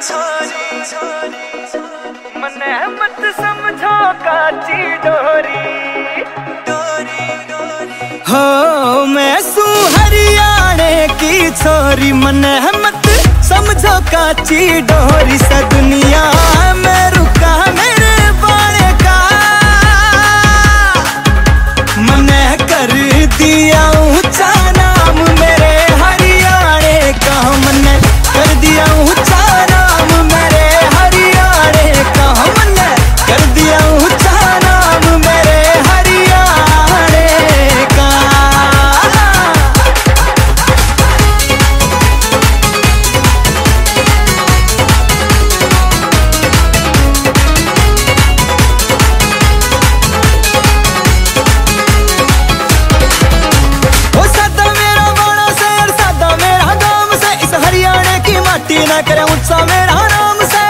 छोरी मने मत समझो काची डोरी। डोरी हो मैं सुहरियाणे की छोरी मने मत समझो काची डोरी। की माटी ना करे ऊँचा मेरा नाम से।